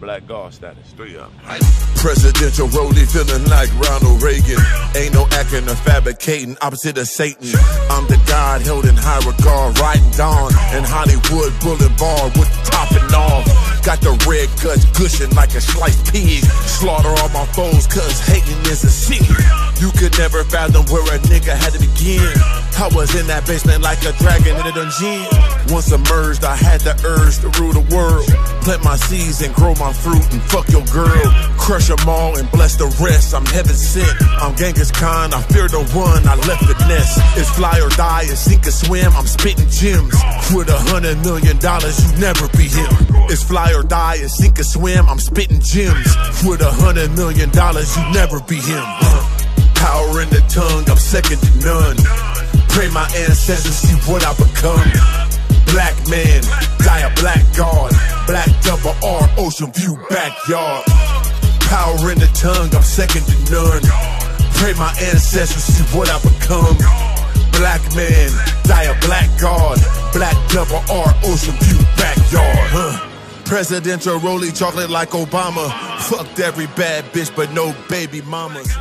black guard status. Three up. Presidential rollie feeling like Ronald Reagan. Ain't no acting or fabricating, opposite of Satan. I'm the God held in high regard, riding dawn in Hollywood Boulevard with the topping off. Got the red guts gushing like a sliced pig. Slaughter all my foes, cause hating is a sin. You could never fathom where a nigga had to begin. I was in that basement like a dragon in a dungeon. Once emerged, I had the urge to rule the world. Plant my seeds and grow my fruit and fuck your girl. Crush them all and bless the rest. I'm heaven sent. I'm Genghis Khan. I fear the one. I left the nest. It's fly or die. It's sink or swim. I'm spitting gems. With a hundred million dollars, you'd never be him. It's fly or die. It's sink or swim. I'm spitting gems. With a hundred million dollars, you'd never be him. Uh, Power in the tongue. I'm second to none. Pray my ancestors see what I become. Black man, die a black god. Black double R, ocean view backyard. Power in the tongue, I'm second to none. Pray my ancestors see what I become. Black man, die a black god. Black double R, ocean view backyard. Huh. Presidential rollie chocolate like Obama. Fucked every bad bitch, but no baby mamas.